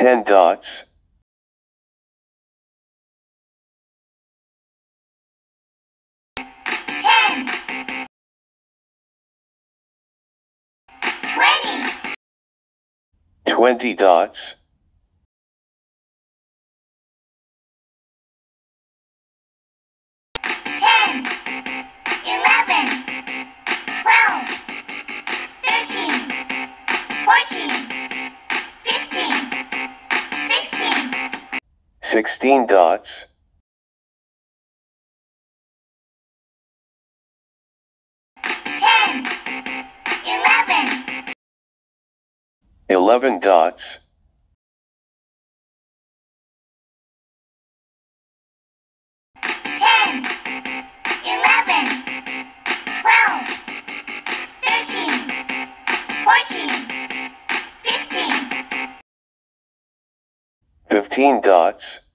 10 dots, ten, twenty, 20 dots, 16 dots, ten, eleven, 11 dots, ten, eleven, twelve, thirteen, fourteen, fifteen, 15 dots,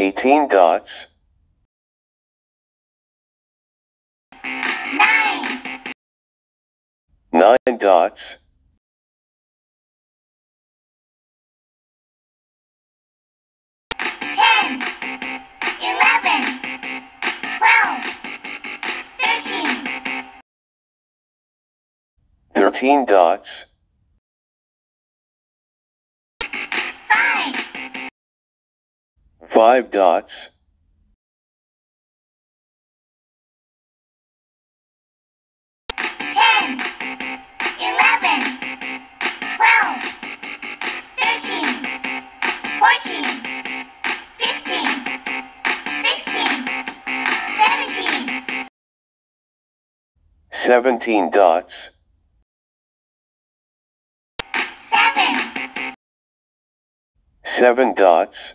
18 dots, nine, 9 dots, ten, eleven, twelve, thirteen, 13 dots, 5 dots, ten, eleven, twelve, thirteen, fourteen, fifteen, sixteen, seventeen, 17 dots, seven, 7 dots,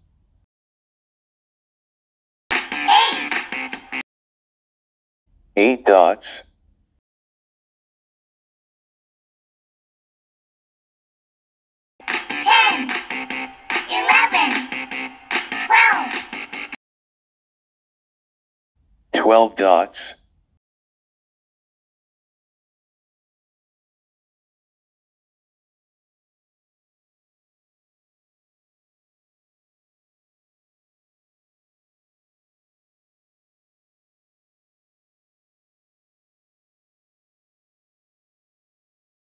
8 dots, ten, eleven, twelve, 12 dots,